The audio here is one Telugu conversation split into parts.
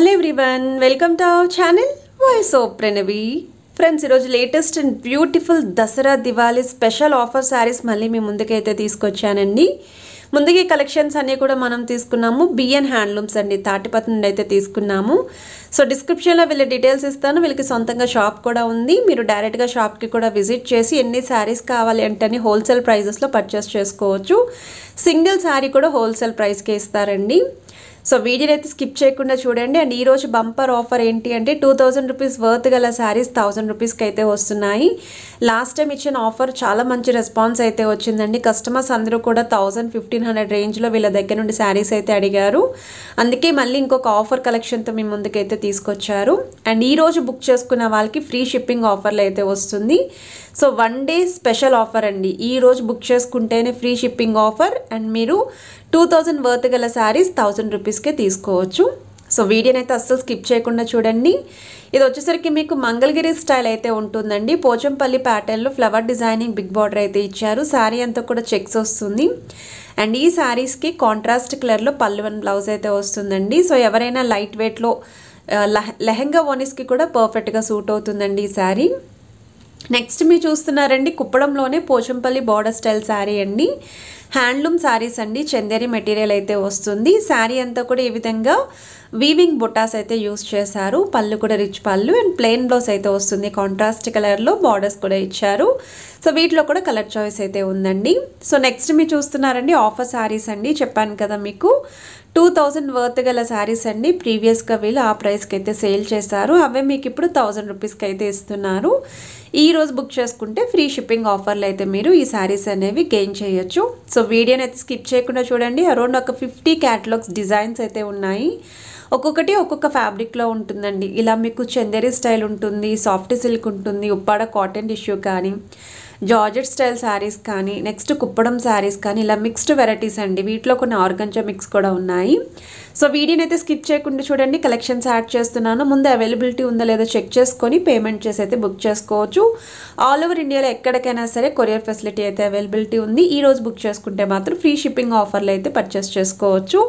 Hello everyone welcome to our channel voice of Pranavi friends ఈరోజు latest and beautiful Dasara Diwali special offer saris మళ్ళీ మీ ముందుకైతే తీసుకొచ్చానండి. ముందుగా కలెక్షన్స్ అన్నీ కూడా మనం తీసుకున్నాము. బిఎన్ హ్యాండ్లూమ్స్ అండి తాటిపత్రి నుండి అయితే తీసుకున్నాము. సో డిస్క్రిప్షన్లో వీళ్ళ డీటెయిల్స్ ఇస్తాను. వీళ్ళకి సొంతంగా షాప్ కూడా ఉంది. మీరు డైరెక్ట్గా షాప్కి కూడా విజిట్ చేసి ఎన్ని శారీస్ కావాలి అంటే హోల్సేల్ ప్రైజెస్లో పర్చేస్ చేసుకోవచ్చు. సింగిల్ శారీ కూడా హోల్సేల్ ప్రైస్కే ఇస్తారండి. సో వీడియోని అయితే స్కిప్ చేయకుండా చూడండి. అండ్ ఈరోజు బంపర్ ఆఫర్ ఏంటి అంటే టూ థౌజండ్ రూపీస్ వర్త్ గల శారీస్ థౌజండ్ రూపీస్కి అయితే వస్తున్నాయి. లాస్ట్ టైం ఇచ్చిన ఆఫర్ చాలా మంచి రెస్పాన్స్ అయితే వచ్చిందండి. కస్టమర్స్ అందరూ కూడా థౌజండ్ ఫిఫ్టీన్ హండ్రెడ్ రేంజ్లో వీళ్ళ దగ్గర నుండి శారీస్ అయితే అడిగారు. అందుకే మళ్ళీ ఇంకొక ఆఫర్ కలెక్షన్తో మీ ముందుకైతే తీసుకొచ్చారు. అండ్ ఈరోజు బుక్ చేసుకున్న వాళ్ళకి ఫ్రీ షిప్పింగ్ ఆఫర్లు అయితే వస్తుంది. So one day special offer అండి. ఈ రోజు బుక్ చేసుకుంటేనే ఫ్రీ షిప్పింగ్ ఆఫర్. అండ్ మీరు టూ థౌజండ్ వర్త్ గల శారీస్ థౌజండ్ రూపీస్కే తీసుకోవచ్చు. సో వీడియోని అయితే అస్సలు స్కిప్ చేయకుండా చూడండి. ఇది వచ్చేసరికి మీకు మంగళగిరి స్టైల్ అయితే ఉంటుందండి. పోచంపల్లి ప్యాటర్న్లో ఫ్లవర్ డిజైనింగ్ బిగ్ బార్డర్ అయితే ఇచ్చారు. శారీ అంతా కూడా చెక్స్ వస్తుంది. అండ్ ఈ శారీస్కి కాంట్రాస్ట్ కలర్లో పళ్ళు బ్లౌజ్ అయితే వస్తుందండి. సో ఎవరైనా లైట్ వెయిట్లో లెహెంగా ఓనిస్కి కూడా పర్ఫెక్ట్గా సూట్ అవుతుందండి ఈ శారీ. నెక్స్ట్ మీరు చూస్తున్నారండి కుప్పడంలోనే పోచంపల్లి బార్డర్ స్టైల్ శారీ అండి. హ్యాండ్లూమ్ శారీస్ అండి చందేరి మెటీరియల్ అయితే వస్తుంది. శారీ అంతా కూడా ఈ విధంగా వీవింగ్ బుటాస్ అయితే యూస్ చేశారు. పళ్ళు కూడా రిచ్ పళ్ళు అండ్ ప్లెయిన్ బ్లౌజ్ అయితే వస్తుంది. కాంట్రాస్ట్ కలర్లో బార్డర్స్ కూడా ఇచ్చారు. సో వీటిలో కూడా కలర్ చాయిస్ అయితే ఉందండి. సో నెక్స్ట్ మీరు చూస్తున్నారండి ఆఫర్ శారీస్ అండి. చెప్పాను కదా మీకు. టూ థౌజండ్ వర్త్ గల శారీస్ అండి. ప్రీవియస్గా వీళ్ళు ఆ ప్రైస్కి అయితే సేల్ చేశారు. అవే మీకు ఇప్పుడు థౌజండ్ రూపీస్కి అయితే ఇస్తున్నారు. ఈరోజు బుక్ చేసుకుంటే ఫ్రీ షిప్పింగ్ ఆఫర్లు అయితే మీరు ఈ శారీస్ అనేవి గెయిన్ చేయొచ్చు. సో వీడియోని అయితే స్కిప్ చేయకుండా చూడండి. అరౌండ్ ఒక ఫిఫ్టీ క్యాటలాగ్స్ డిజైన్స్ అయితే ఉన్నాయి. ఒక్కొక్కటి ఒక్కొక్క ఫ్యాబ్రిక్లో ఉంటుందండి. ఇలా మీకు చందేరి స్టైల్ ఉంటుంది సాఫ్ట్ సిల్క్ ఉంటుంది ఉప్పాడ కాటన్ టిష్యూ కానీ జార్జెట్ స్టైల్ శారీస్ కానీ నెక్స్ట్ కుప్పడం శారీస్ కానీ ఇలా మిక్స్డ్ వెరైటీస్ అండి. వీటిలో కొన్ని ఆర్గంజా మిక్స్ కూడా ఉన్నాయి. సో వీడియోని అయితే స్కిప్ చేయకుండా చూడండి. కలెక్షన్స్ యాడ్ చేస్తున్నాను. ముందు అవైలబిలిటీ ఉందా లేదో చెక్ చేసుకొని పేమెంట్ చేసి అయితే బుక్ చేసుకోవచ్చు. ఆల్ ఓవర్ ఇండియాలో ఎక్కడికైనా సరే కొరియర్ ఫెసిలిటీ అయితే అవైలబిలిటీ ఉంది. ఈ రోజు బుక్ చేసుకుంటే మాత్రం ఫ్రీ షిప్పింగ్ ఆఫర్లు అయితే పర్చేస్ చేసుకోవచ్చు.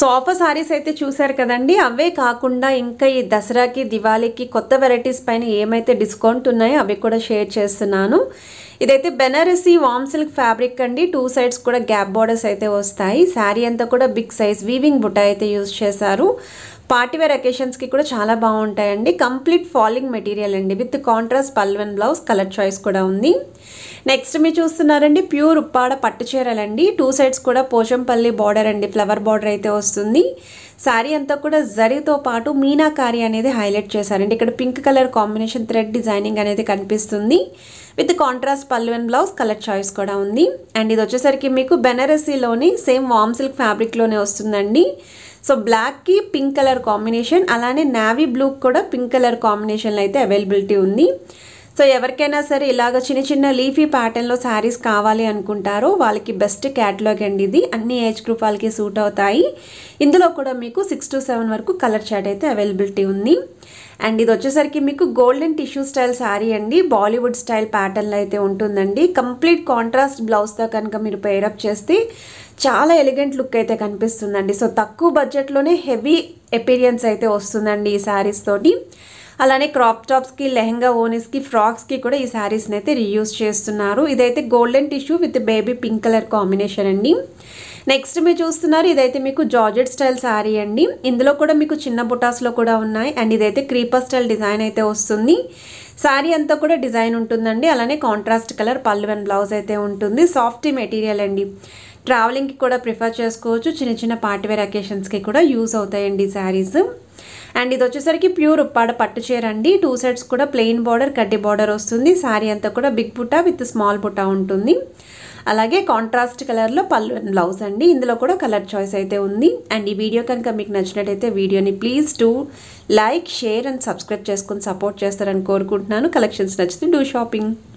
సో సారీస్ అయితే చూశారు కదండి. అవే కాకుండా ఇంకా ఈ దసరాకి దివాళీకి కొత్త వెరైటీస్ పైన ఏమైతే డిస్కౌంట్ ఉన్నాయో అవి కూడా షేర్ చేస్తున్నాను. ఇదైతే బెనారసీ వామ్ సిల్క్ ఫ్యాబ్రిక్ అండి. టూ సైడ్స్ కూడా గ్యాప్ బార్డర్స్ అయితే వస్తాయి. శారీ అంతా కూడా బిగ్ సైజ్ వీవింగ్ బుట్ట అయితే యూజ్ చేశారు. పార్టీవేర్ అకేషన్స్కి కూడా చాలా బాగుంటాయండి. కంప్లీట్ ఫాలింగ్ మెటీరియల్ అండి. విత్ కాంట్రాస్ట్ పల్వెన్ బ్లౌజ్ కలర్ చాయిస్ కూడా ఉంది. నెక్స్ట్ మీరు చూస్తున్నారండి ప్యూర్ ఉప్పాడ పట్టు చీరలండి. టూ సైడ్స్ కూడా పోచంపల్లి బార్డర్ అండి. ఫ్లవర్ బార్డర్ అయితే వస్తుంది. శారీ అంతా కూడా జరీతో పాటు మీనాకారి అనేది హైలైట్ చేశారండి. ఇక్కడ pink colour combination thread designing అనేది కనిపిస్తుంది. With contrast pallu and blouse colour choice కూడా ఉంది. అండ్ ఇది వచ్చేసరికి మీకు బెనారసీలోని సేమ్ వామ్ సిల్క్ ఫ్యాబ్రిక్లోనే వస్తుందండి. సో బ్లాక్కి పింక్ కలర్ కాంబినేషన్ అలానే నావీ బ్లూ కూడా పింక్ కలర్ కాంబినేషన్లో అయితే అవైలబిలిటీ ఉంది. సో ఎవరికైనా సరే ఇలాగ చిన్న చిన్న లీఫీ ప్యాటర్న్లో శారీస్ కావాలి అనుకుంటారో వాళ్ళకి బెస్ట్ క్యాటలాగ్ అండి ఇది. అన్ని ఏజ్ గ్రూప్ వాళ్ళకి సూట్ అవుతాయి. ఇందులో కూడా మీకు సిక్స్ టు సెవెన్ వరకు కలర్ చాట్ అయితే అవైలబిలిటీ ఉంది. అండ్ ఇది వచ్చేసరికి మీకు గోల్డెన్ టిష్యూ స్టైల్ శారీ అండి. బాలీవుడ్ స్టైల్ ప్యాటర్న్లో అయితే ఉంటుందండి. కంప్లీట్ కాంట్రాస్ట్ బ్లౌజ్తో కనుక మీరు పేరప్ చేస్తే చాలా ఎలిగెంట్ లుక్ అయితే కనిపిస్తుందండి. సో తక్కువ బడ్జెట్లోనే హెవీ ఎపీరియన్స్ అయితే వస్తుందండి ఈ శారీస్ తోటి. అలానే క్రాప్ టాప్స్కి లెహంగా ఓనీస్కి ఫ్రాక్స్కి కూడా ఈ శారీస్ని అయితే రీయూస్ చేస్తున్నారు. ఇదైతే golden tissue with baby pink colour combination అండి. నెక్స్ట్ మీరు చూస్తున్నారు ఇదైతే మీకు జార్జెట్ స్టైల్ శారీ అండి. ఇందులో కూడా మీకు చిన్న బుటాస్లో కూడా ఉన్నాయి. అండ్ ఇదైతే క్రీపర్ స్టైల్ డిజైన్ అయితే వస్తుంది. శారీ అంతా కూడా డిజైన్ ఉంటుందండి. అలానే contrast colour pallu and blouse అయితే ఉంటుంది. సాఫ్ట్ మెటీరియల్ అండి. ట్రావెలింగ్కి కూడా ప్రిఫర్ చేసుకోవచ్చు. చిన్న చిన్న పార్టీవేర్ అకేషన్స్కి కూడా యూజ్ అవుతాయండి శారీస్. అండ్ ఇది వచ్చేసరికి ప్యూర్ ఉప్పాడ పట్టు చీర అండి. టూ సైడ్స్ కూడా ప్లెయిన్ బార్డర్ కడ్డి బార్డర్ వస్తుంది. శారీ అంతా కూడా బిగ్ బుట్ట విత్ స్మాల్ బుట్ట ఉంటుంది. అలాగే కాంట్రాస్ట్ కలర్లో పల్ బ్లౌజ్ అండి. ఇందులో కూడా కలర్ చాయిస్ అయితే ఉంది. అండ్ ఈ వీడియో కనుక మీకు నచ్చినట్టయితే వీడియోని please to like share and subscribe చేసుకొని సపోర్ట్ చేస్తారని కోరుకుంటున్నాను. కలెక్షన్స్ నచ్చితే డూ షాపింగ్.